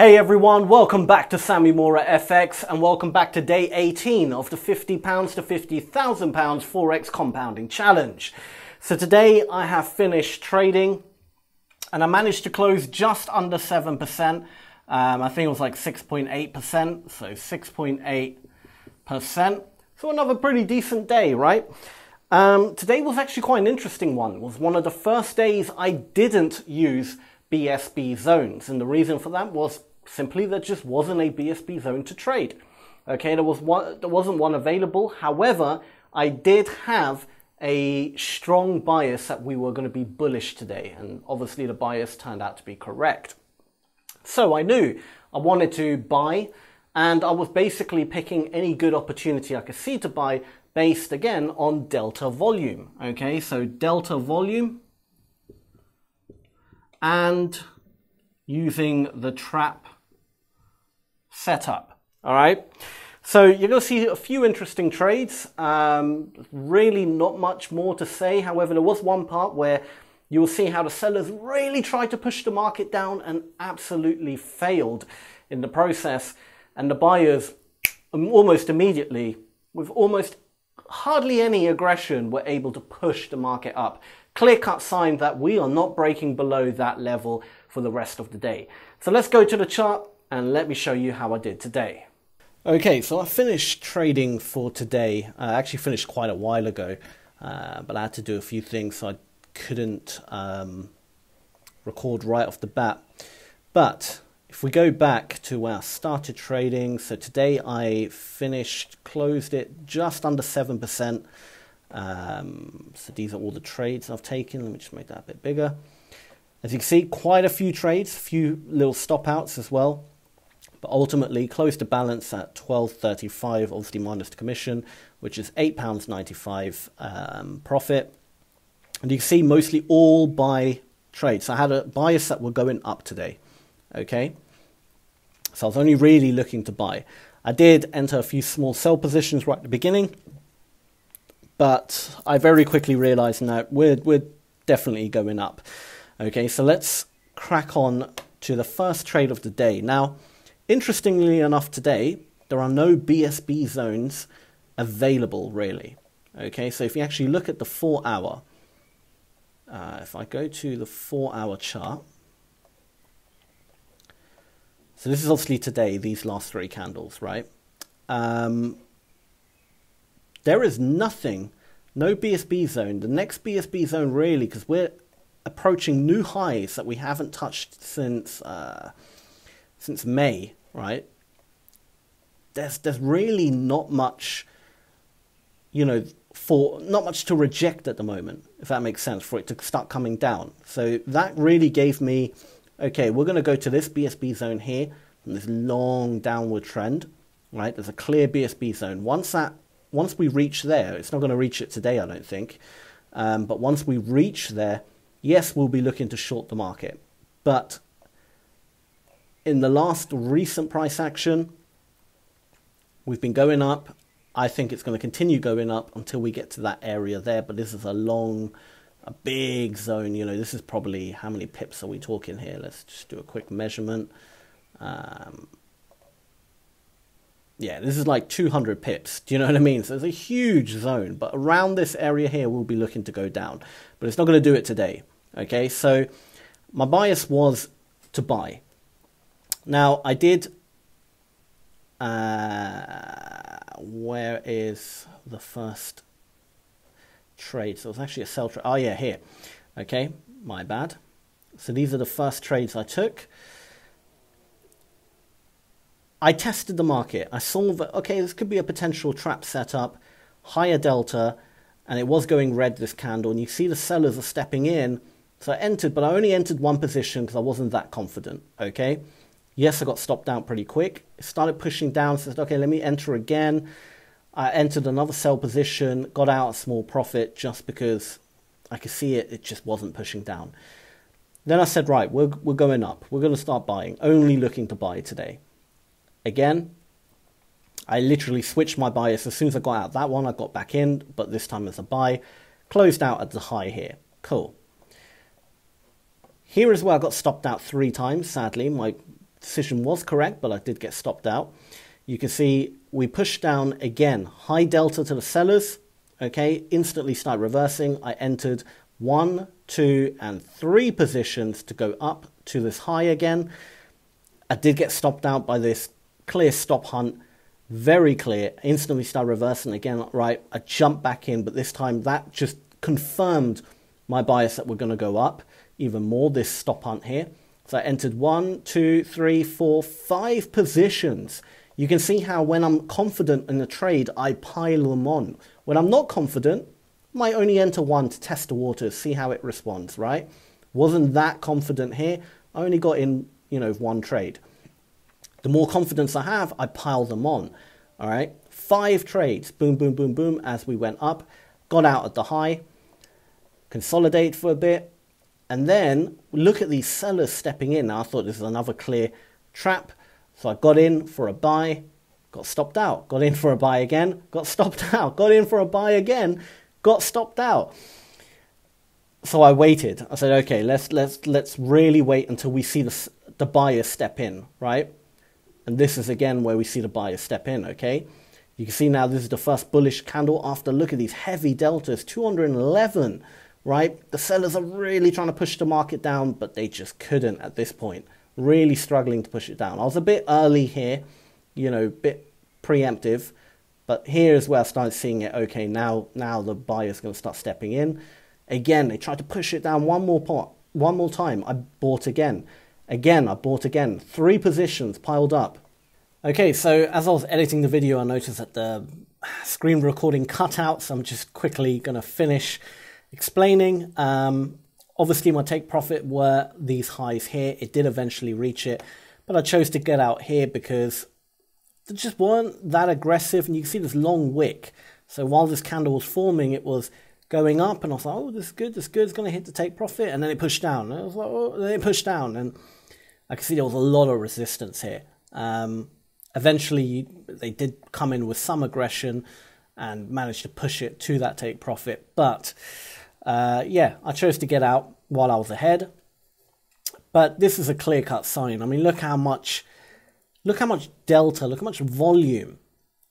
Hey everyone, welcome back to Sami Morra FX and welcome back to day 18 of the £50 to £50,000 Forex Compounding Challenge. So today I have finished trading and I managed to close just under 7%. Um, I think it was like 6.8%, so 6.8%. So another pretty decent day, right? Um, today was actually quite an interesting one. It was one of the first days I didn't use BSB zones. And the reason for that was simply there just wasn't a BSB zone to trade. Okay, there was one, there wasn't one available. However, I did have a strong bias that we were going to be bullish today, and obviously the bias turned out to be correct. So I knew I wanted to buy, and I was basically picking any good opportunity I could see to buy based again on delta volume. Okay, so delta volume and using the trap setup. All right. So you're going to see a few interesting trades. Um, really not much more to say. However, there was one part where you will see how the sellers really tried to push the market down and absolutely failed in the process. And the buyers almost immediately, with almost hardly any aggression, were able to push the market up. Clear cut sign that we are not breaking below that level for the rest of the day. So let's go to the chart and let me show you how I did today. Okay, so I finished trading for today. I actually finished quite a while ago, uh, but I had to do a few things, so I couldn't um, record right off the bat. But if we go back to where I started trading, so today I finished, closed it just under 7%. Um, so these are all the trades I've taken. Let me just make that a bit bigger. As you can see, quite a few trades, a few little stop outs as well but ultimately closed the balance at 12.35 obviously minus the commission which is £8.95 um, profit. And you can see mostly all buy trades. So I had a bias that were going up today okay? So I was only really looking to buy. I did enter a few small sell positions right at the beginning but I very quickly realized now we're, we're definitely going up okay? So let's crack on to the first trade of the day. Now Interestingly enough, today there are no BSB zones available really. Okay, so if you actually look at the four hour, uh, if I go to the four hour chart, so this is obviously today, these last three candles, right? Um, there is nothing, no BSB zone. The next BSB zone really, because we're approaching new highs that we haven't touched since uh, since May right? There's there's really not much, you know, for not much to reject at the moment, if that makes sense, for it to start coming down. So that really gave me, okay, we're going to go to this BSB zone here, and this long downward trend, right? There's a clear BSB zone. Once that, once we reach there, it's not going to reach it today, I don't think. Um, but once we reach there, yes, we'll be looking to short the market. But in the last recent price action, we've been going up. I think it's going to continue going up until we get to that area there. But this is a long, a big zone. You know, this is probably how many pips are we talking here? Let's just do a quick measurement. Um, yeah, this is like 200 pips. Do you know what I mean? So it's a huge zone. But around this area here, we'll be looking to go down. But it's not going to do it today. Okay, so my bias was to buy. Now, I did. Uh, where is the first trade? So it was actually a sell trade. Oh, yeah, here. Okay, my bad. So these are the first trades I took. I tested the market. I saw that, okay, this could be a potential trap setup, higher delta, and it was going red this candle. And you see the sellers are stepping in. So I entered, but I only entered one position because I wasn't that confident, okay? Yes, I got stopped out pretty quick. Started pushing down, said, okay, let me enter again. I entered another sell position, got out a small profit just because I could see it, it just wasn't pushing down. Then I said, right, we're, we're going up. We're going to start buying, only looking to buy today. Again, I literally switched my bias. As soon as I got out that one, I got back in, but this time as a buy. Closed out at the high here. Cool. Here as well, I got stopped out three times, sadly. My decision was correct, but I did get stopped out. You can see we pushed down again, high delta to the sellers, okay, instantly start reversing. I entered one, two, and three positions to go up to this high again. I did get stopped out by this clear stop hunt, very clear, instantly start reversing again, right, I jumped back in, but this time that just confirmed my bias that we're going to go up even more, this stop hunt here. So I entered one, two, three, four, five positions. You can see how when I'm confident in a trade, I pile them on. When I'm not confident, I might only enter one to test the waters, see how it responds, right? Wasn't that confident here. I only got in, you know, one trade. The more confidence I have, I pile them on. All right, five trades, boom, boom, boom, boom, as we went up, got out at the high, consolidate for a bit, and then look at these sellers stepping in. Now, I thought this is another clear trap, so I got in for a buy, got stopped out, got in for a buy again, got stopped out, got in for a buy again, got stopped out. So I waited. I said, okay, let's let's let's really wait until we see the the buyer step in, right? And this is again where we see the buyer step in, okay? You can see now this is the first bullish candle after look at these heavy deltas, 211, right? The sellers are really trying to push the market down, but they just couldn't at this point. Really struggling to push it down. I was a bit early here, you know, bit preemptive, but here is where I started seeing it. Okay, now now the buyer's going to start stepping in. Again, they tried to push it down one more pot, one more time. I bought again. Again, I bought again. Three positions piled up. Okay, so as I was editing the video, I noticed that the screen recording cut out, so I'm just quickly going to finish explaining. Um, obviously, my take profit were these highs here. It did eventually reach it, but I chose to get out here because they just weren't that aggressive. And you can see this long wick. So while this candle was forming, it was going up, and I was like, "Oh, this is good. This is good. It's going to hit the take profit," and then it pushed down. And I was like, "Oh," then it pushed down, and I can see there was a lot of resistance here. Um, eventually, they did come in with some aggression and managed to push it to that take profit. But uh, yeah, I chose to get out while I was ahead. But this is a clear cut sign. I mean, look how much, look how much delta, look how much volume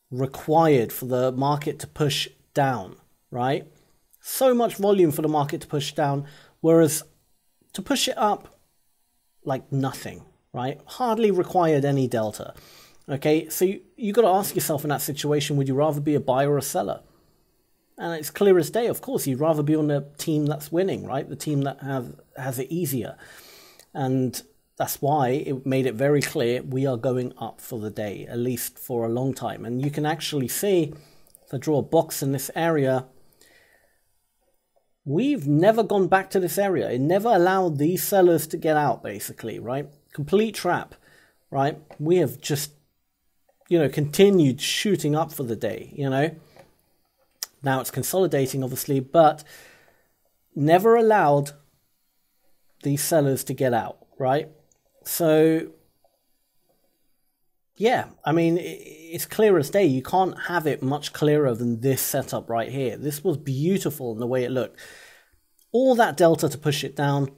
required for the market to push down, right? So much volume for the market to push down, whereas to push it up, like nothing, right? Hardly required any delta. Okay, so you, you got to ask yourself in that situation would you rather be a buyer or a seller? And it's clear as day, of course, you'd rather be on the team that's winning, right? The team that have, has it easier. And that's why it made it very clear we are going up for the day, at least for a long time. And you can actually see, if I draw a box in this area, we've never gone back to this area. It never allowed these sellers to get out, basically, right? Complete trap, right? We have just, you know, continued shooting up for the day, you know? Now it's consolidating, obviously, but never allowed these sellers to get out, right? So, yeah, I mean, it's clear as day. You can't have it much clearer than this setup right here. This was beautiful in the way it looked. All that delta to push it down,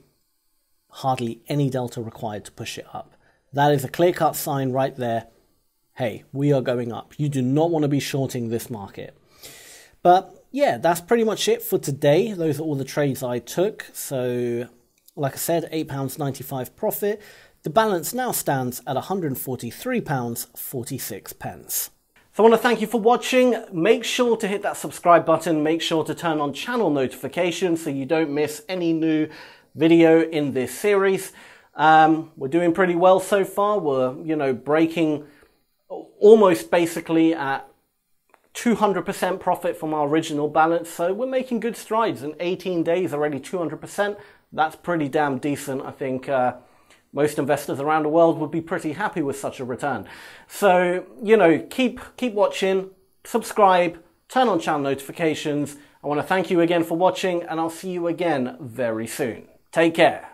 hardly any delta required to push it up. That is a clear cut sign right there. Hey, we are going up. You do not want to be shorting this market. But yeah, that's pretty much it for today. Those are all the trades I took. So, like I said, £8.95 profit. The balance now stands at £143.46. pence. So I want to thank you for watching. Make sure to hit that subscribe button. Make sure to turn on channel notifications so you don't miss any new video in this series. Um, we're doing pretty well so far. We're, you know, breaking almost basically at 200% profit from our original balance. So we're making good strides. In 18 days, already 200%. That's pretty damn decent. I think uh, most investors around the world would be pretty happy with such a return. So, you know, keep, keep watching, subscribe, turn on channel notifications. I want to thank you again for watching and I'll see you again very soon. Take care.